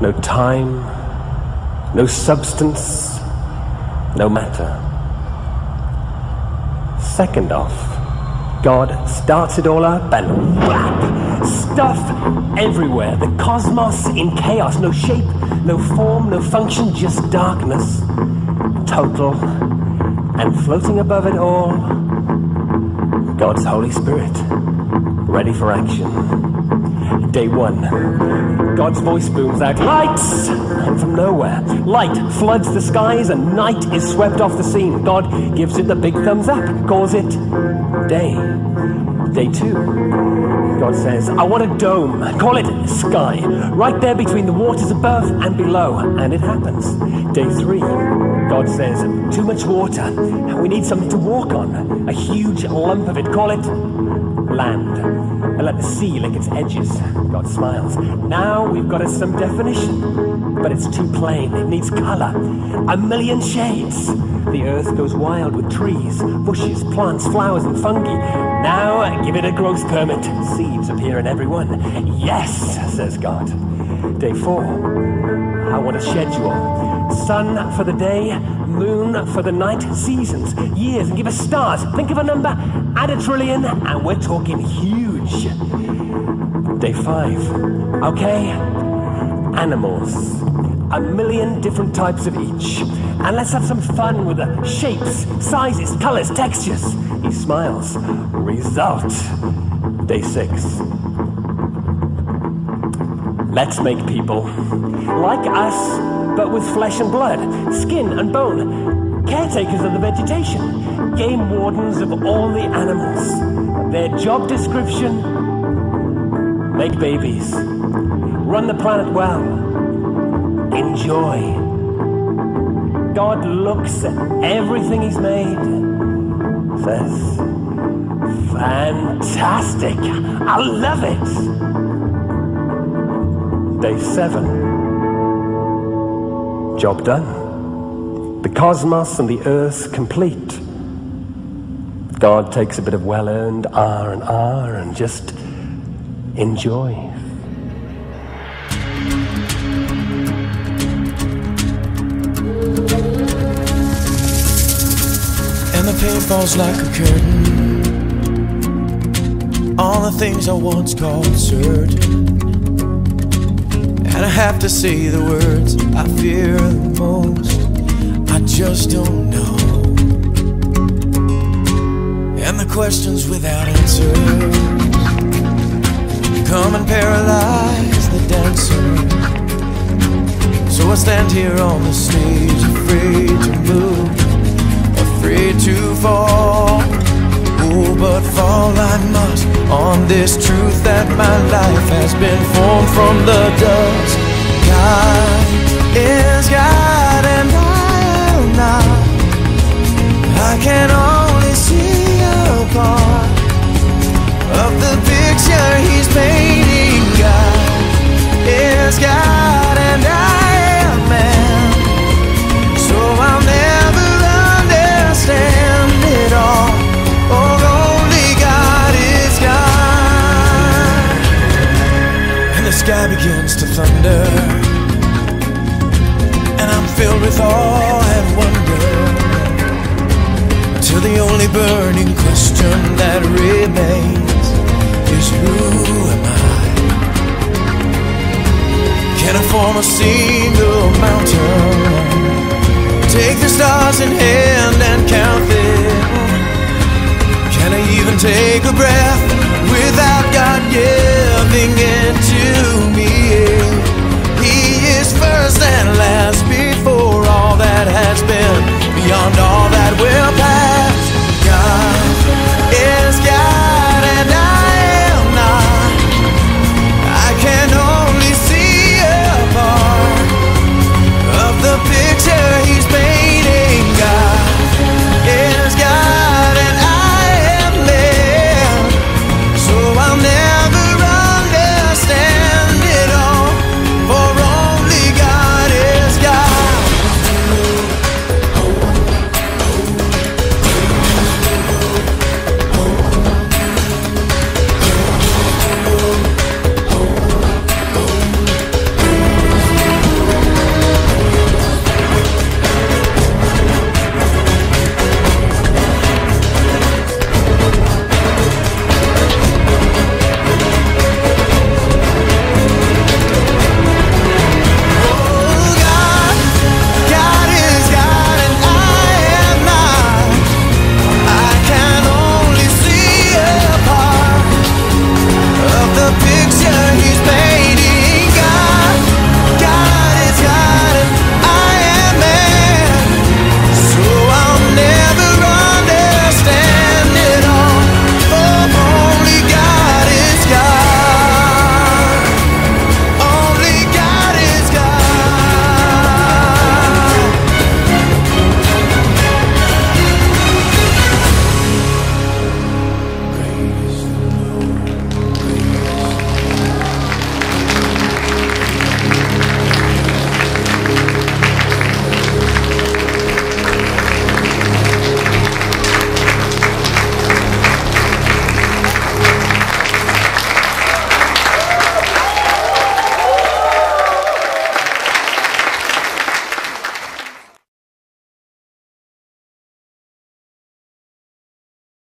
no time, no substance, no matter. Second off, God starts it all up and whap! Stuff everywhere. The cosmos in chaos. No shape, no form, no function, just darkness. Total. And floating above it all, God's Holy Spirit, ready for action. Day one. God's voice booms out, Lights! From nowhere, light floods the skies and night is swept off the scene. God gives it the big thumbs up, calls it day. Day two. God says, I want a dome. Call it sky. Right there between the waters above and below. And it happens. Day three. God says, too much water. We need something to walk on. A huge lump of it. Call it land. And let the sea lick its edges. God smiles. Now we've got us some definition. But it's too plain. It needs color. A million shades. The earth goes wild with trees, bushes, plants, flowers, and fungi. Now give it a growth permit. Seeds appear in every one. Yes, says God. Day four. I want a schedule. Sun for the day, moon for the night, seasons, years, and give us stars. Think of a number, add a trillion, and we're talking huge. Day five. Okay, animals. A million different types of each. And let's have some fun with the shapes, sizes, colors, textures. He smiles. Result. Day six. Let's make people like us, but with flesh and blood, skin and bone, caretakers of the vegetation, game wardens of all the animals. Their job description make babies, run the planet well, enjoy. God looks at everything He's made, says, Fantastic! I love it! Day seven. Job done. The cosmos and the earth complete. God takes a bit of well earned R and R and just enjoys. And the paint falls like a curtain. All the things I once called certain. And I have to say the words I fear the most. I just don't know. And the questions without answers come and paralyze the dancer. So I stand here on the stage, afraid to move, afraid to fall. Oh, but fall I must on this truth that my life has been formed from the dust. God is God I can only see a part of the picture He's painting. God is God and I am man. So I'll never understand it all. Oh, only God is God. And the sky begins to thunder. And I'm filled with awe the only burning question that remains is who am I? Can I form a single mountain? Take the stars in hand and count them. Can I even take a breath without God